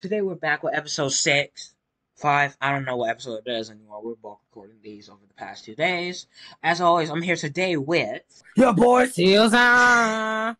Today we're back with episode six, five. I don't know what episode it is anymore. We're both recording these over the past two days. As always, I'm here today with your boy Susan.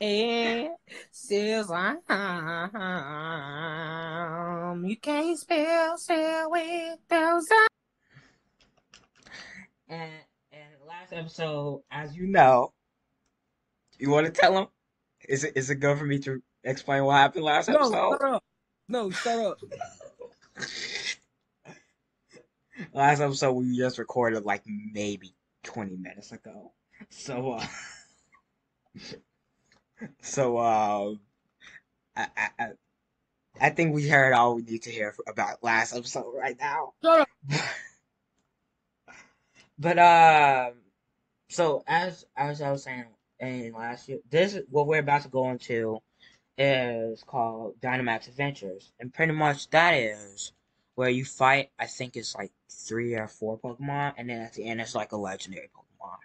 Hey, Susan. You can't spell spell with those. And and last episode, as you know, you want to tell them? Is it is it good for me to explain what happened last No, episode? shut up. No, shut up. last episode we just recorded like maybe 20 minutes ago. So uh so uh I, I I I think we heard all we need to hear about last episode right now. Shut up. But um so as as I was saying in last year this is what we're about to go into is called Dynamax Adventures. And pretty much that is where you fight, I think it's like three or four Pokemon, and then at the end it's like a legendary Pokemon.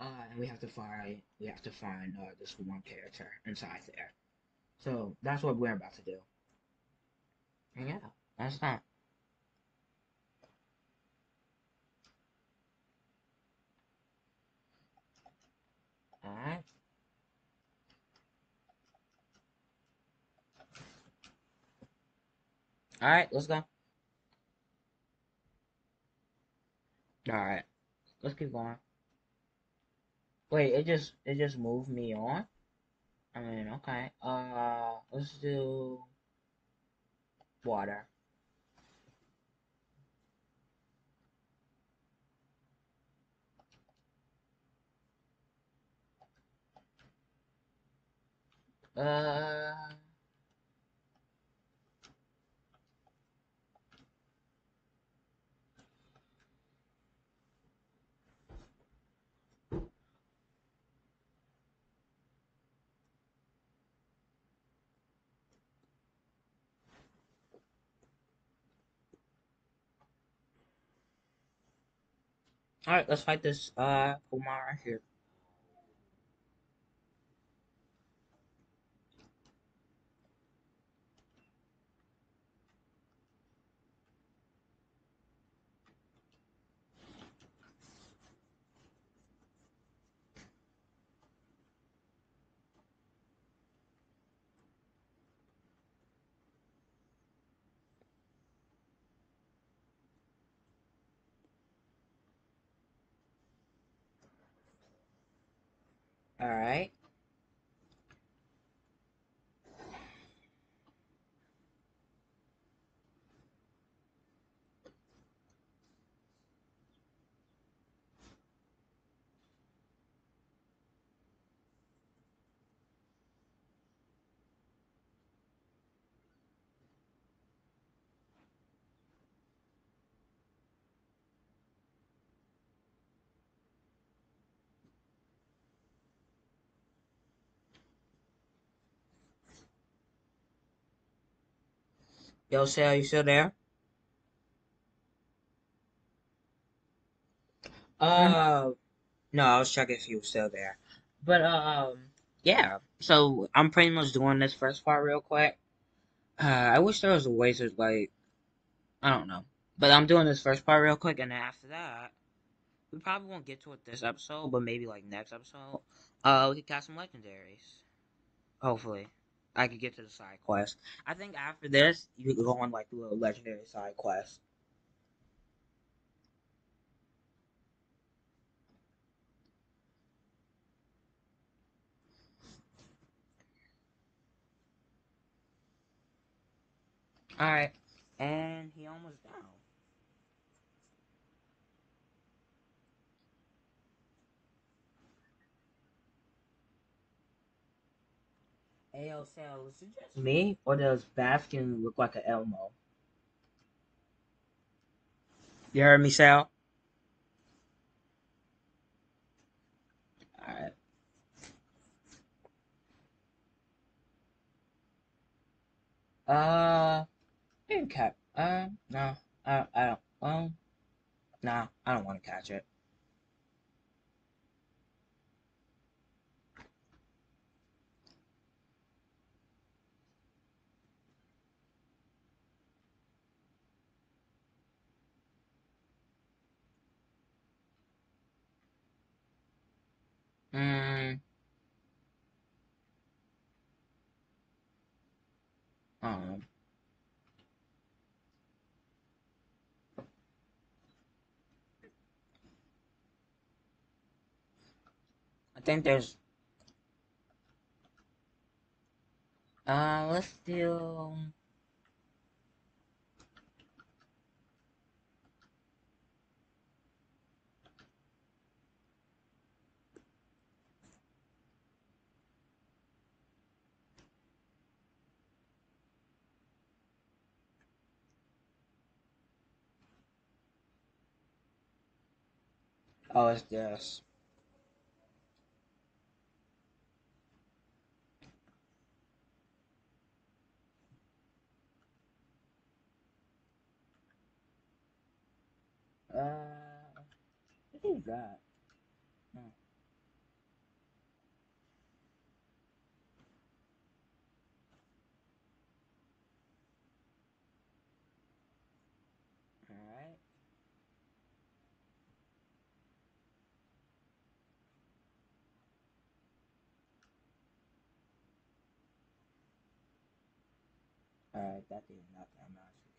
Uh, and we have to find we have to find uh, this one character inside there. So that's what we're about to do. And yeah, that's that. Alright. Alright, let's go. Alright. Let's keep going. Wait, it just it just moved me on? I mean, okay. Uh let's do water. Uh Alright, let's fight this uh Pokemon right here. Alright. Yo, Sal, you still there? Uh, no, I was checking if you were still there. But, um, yeah. So, I'm pretty much doing this first part real quick. Uh, I wish there was a way to, like, I don't know. But I'm doing this first part real quick, and then after that, we probably won't get to it this episode, but maybe, like, next episode, uh, we could catch some legendaries. Hopefully. I could get to the side quest. I think after this, you could go on, like, the legendary side quest. Alright. And he almost AO Sal, is it just me, or does Baskin look like an Elmo? You heard me, Sal? Alright. Uh, can catch. Uh, no, I, I don't. Um, nah, I don't want to catch it. Mm, um, I think there's. Uh, let's do. Oh, it's this. Uh, what is that? Hmm. Alright. Alright, that did nothing. I'm actually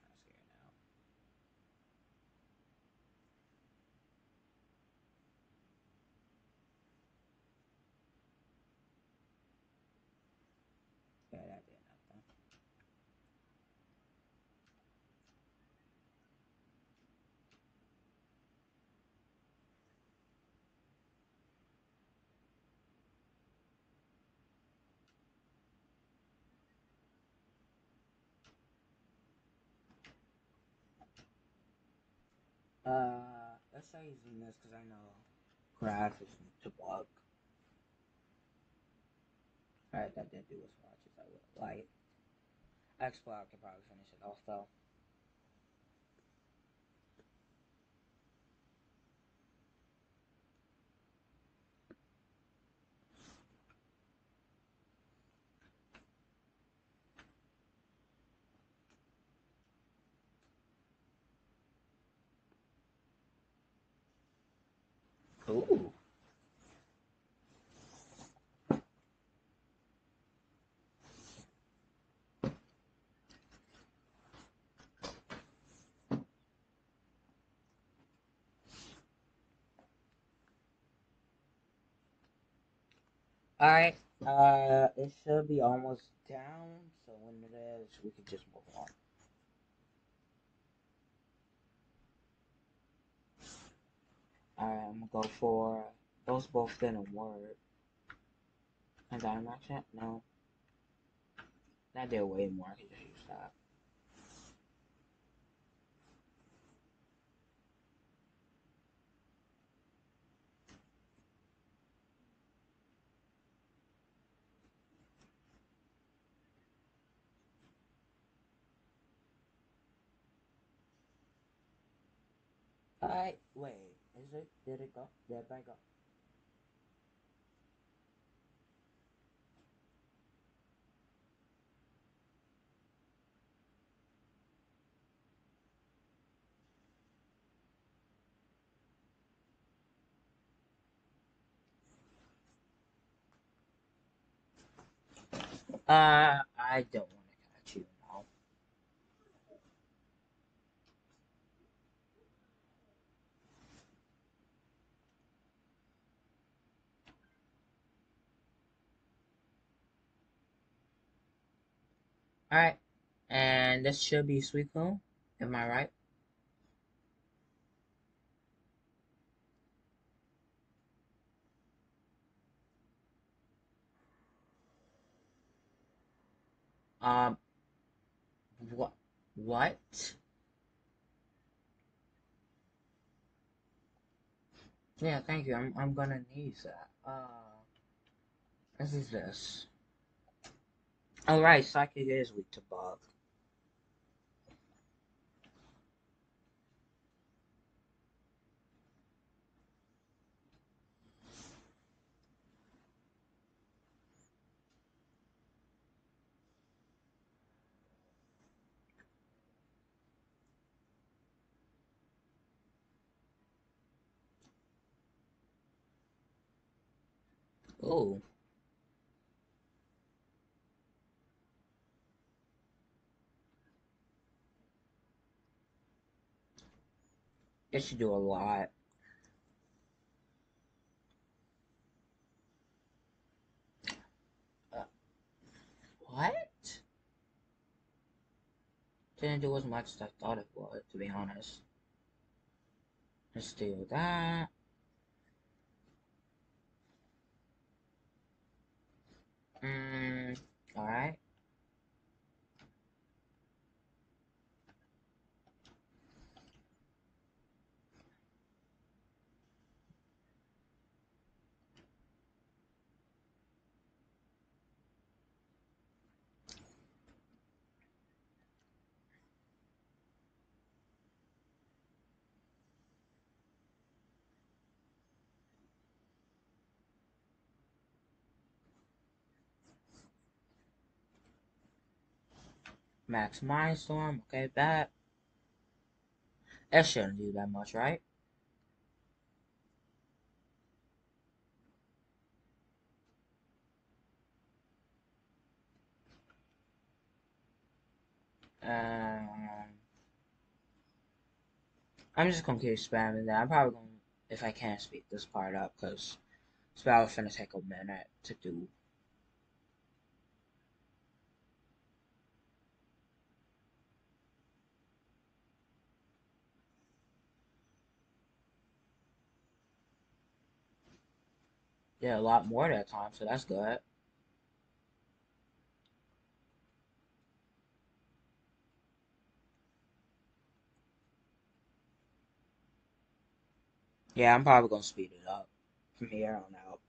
Uh, let's try using this because I know graph is to bug. Alright, that did do as much as I would like. Xbox could probably finish it off though. Ooh. Alright, uh, it should be almost down, so when it is, we can just move on. Alright, I'm gonna go for those both didn't work. And Dynamax it? No. That did way more, I could just use that. Alright, wait, is it? Did it go? Did it go? Uh, I don't want to catch you now. Alright, and this should be Suicune. Am I right? Um, what? What? Yeah, thank you. I'm I'm gonna need that. Uh, this is this. All right, psychic is weak to Bob. Oh. It should do a lot. Uh, what? Didn't do as much as I thought it would, to be honest. Let's do that. Mm, alright. Max Mindstorm, okay, that. That shouldn't do that much, right? Um, I'm just gonna keep spamming that. I'm probably gonna, if I can't speed this part up, because it's probably gonna take a minute to do. Yeah, a lot more that time, so that's good. Yeah, I'm probably gonna speed it up from here on out.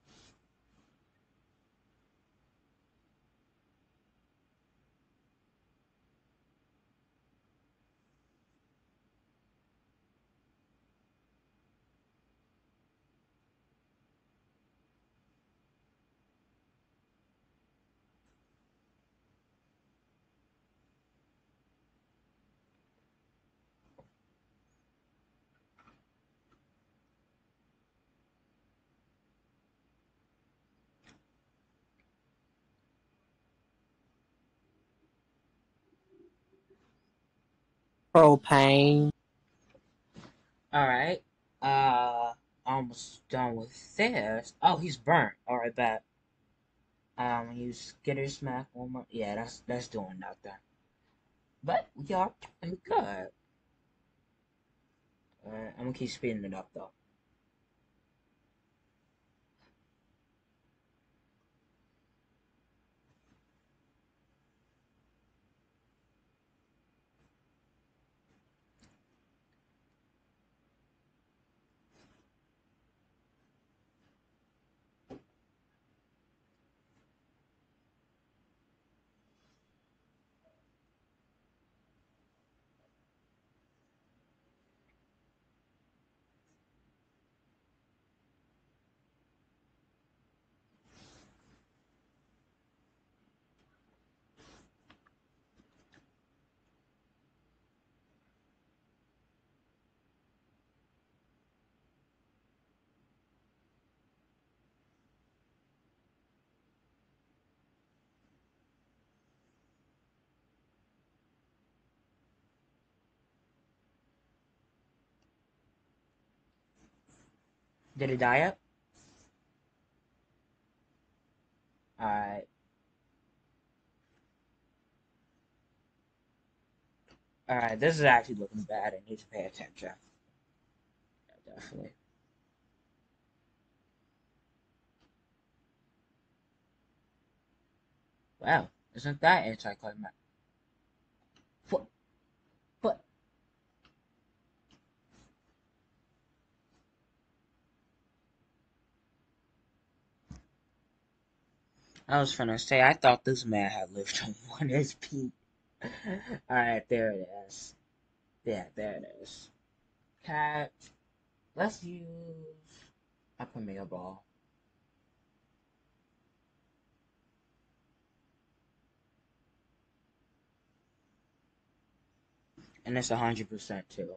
Propane. Alright. Uh, almost done with this. Oh, he's burnt. Alright, bet. Um, you skitter smack one more. Yeah, that's that's doing nothing. But we are doing good. Alright, I'm gonna keep speeding it up though. Did it die up? Alright. Alright, this is actually looking bad. I need to pay attention. Yeah, definitely. Wow, isn't that anticlimactic? What? What? I was gonna say, I thought this man had lived on 1 SP. Alright, there it is. Yeah, there it is. Cat. Let's use a Premier Ball. And it's 100% too.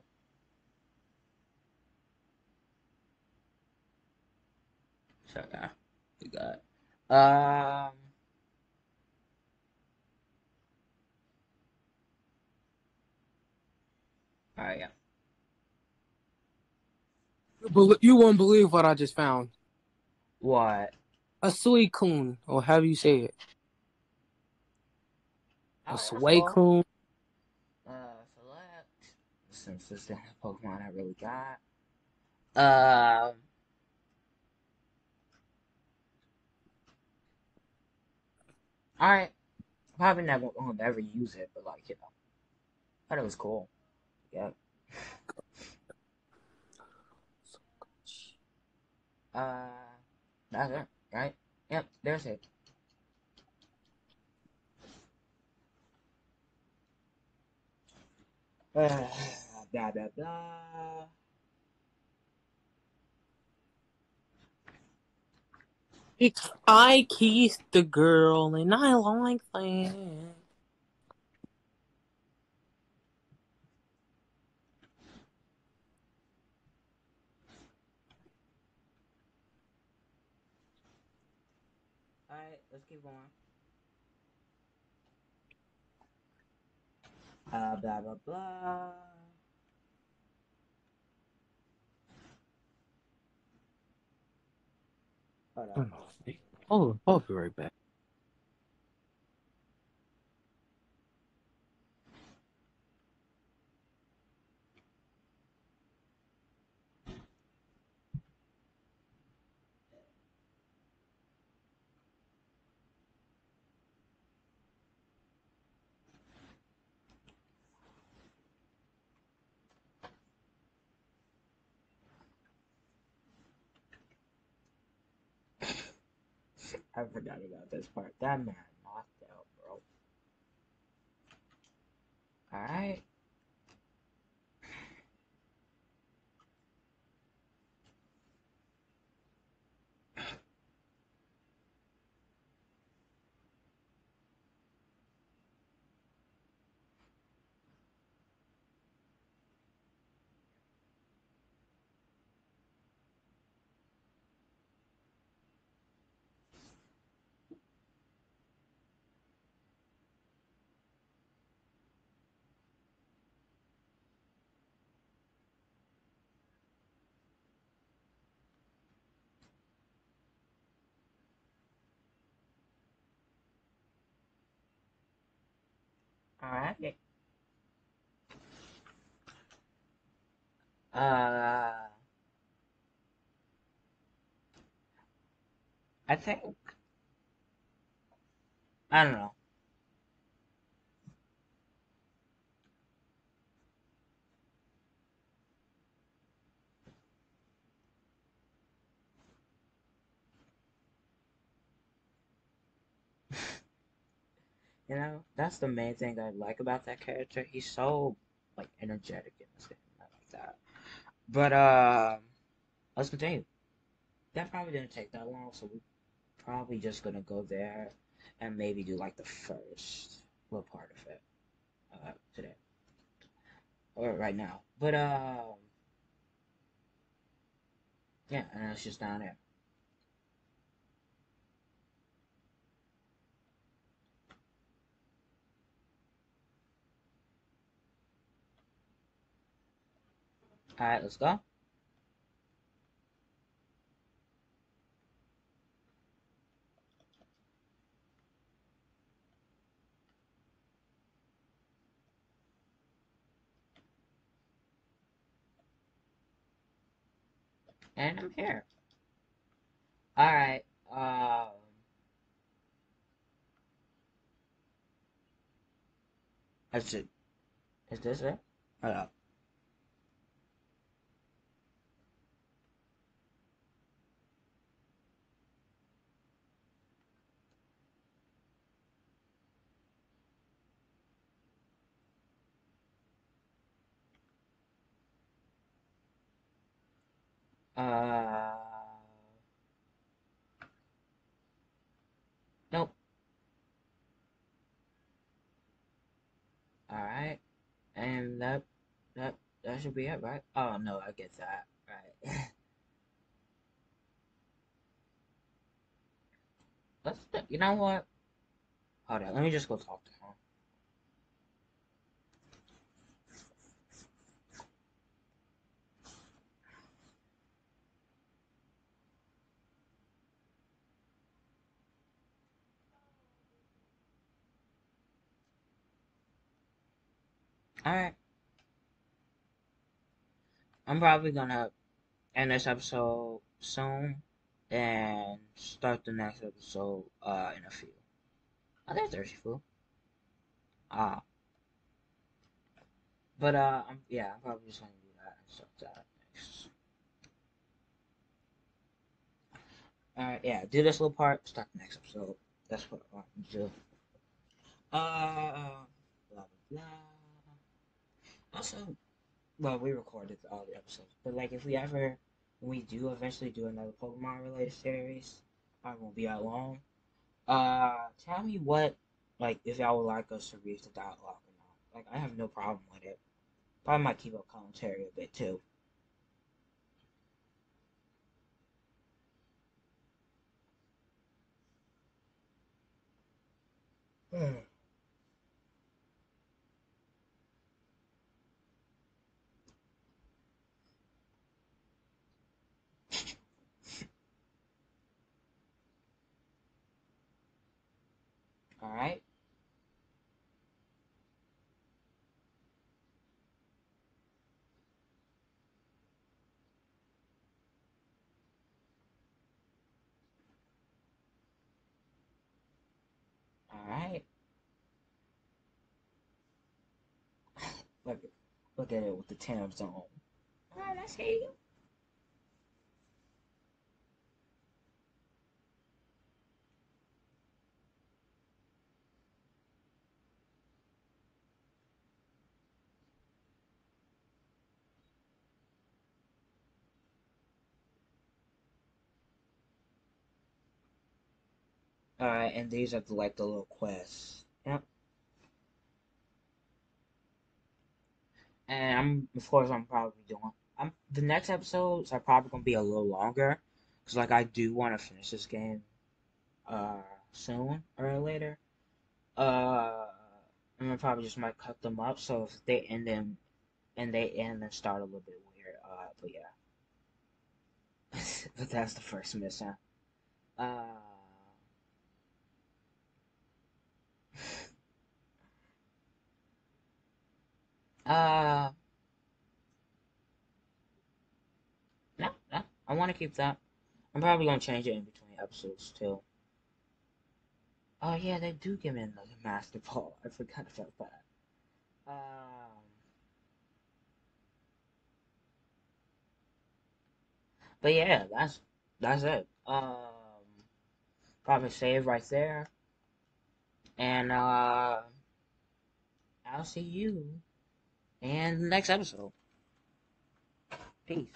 So yeah, we got Um. Alright, yeah. You won't believe what I just found. What? A Suicune, or how do you say it? A. Suicune. Uh, select. Since this is the Pokemon I really got. Um. Alright. Probably never won't ever use it, but like, you know. Thought it was cool. Yep. Uh, that's it, right? Yep, there's it. Uh, blah, blah, blah. I kissed the girl and I like that. Alright, let's keep going. Uh, blah, blah, blah. Hold on. Oh, I'll be right back. I forgot about this part. That man knocked out, bro. Alright. Alright. Uh, I think. I don't know. You know, that's the main thing I like about that character. He's so like energetic in this game. I like that. But uh, let's continue. That probably didn't take that long, so we're probably just gonna go there and maybe do like the first little part of it uh, today or right now. But um, yeah, and it's just down there. Let's go. And I'm here. All right. Um. That's it. Is this it? Hold up. Uh. Nope. All right. And that that that should be it, right? Oh no, I get that. Right. let's. You know what? Hold on. Let me just go talk to him. Alright. I'm probably gonna end this episode soon and start the next episode uh in a few. Are they thirsty food? Ah. But uh I'm, yeah, I'm probably just gonna do that and start that next. Alright, yeah, do this little part, start the next episode. That's what I want to do. Uh blah blah blah. Also, well, we recorded all the episodes, but like if we ever, we do eventually do another Pokemon related series, I won't be that long. Uh, tell me what, like, if y'all would like us to read the dialogue or not. Like, I have no problem with it. Probably might keep up commentary a bit too. Hmm. All right. All right. look, look at it with the Tim's on. All right, let's Alright, and these are the, like the little quests. Yep. And I'm, of course, I'm probably doing. I'm the next episodes are probably gonna be a little longer, cause like I do want to finish this game, uh, soon or later. Uh, and I probably just might cut them up. So if they end them, and they end and start a little bit weird. Uh, but yeah. but that's the first mission. Uh. Uh, no, no, I want to keep that. I'm probably gonna change it in between episodes too. Oh yeah, they do give me another Master Ball. I forgot about that. Um, but yeah, that's that's it. Um, probably save right there, and uh, I'll see you in the next episode. Peace.